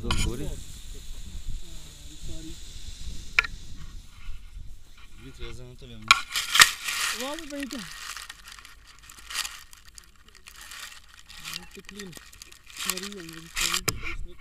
Don't worry. Дмитрий, я за Анатолием. Ладно, пойдем. Ну ты клин. Смотри, он не